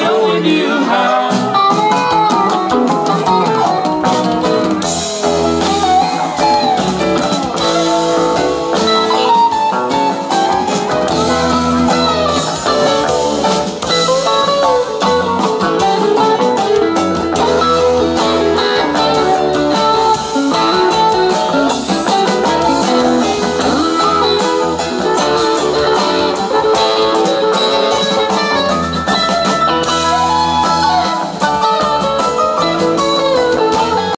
only knew how.